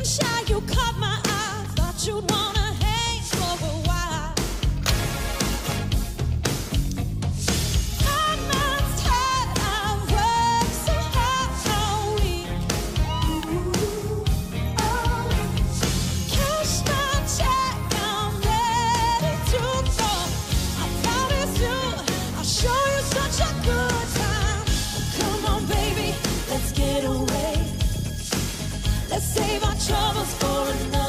and shy, you caught my eye. Thought you'd wanna. Save our troubles for another.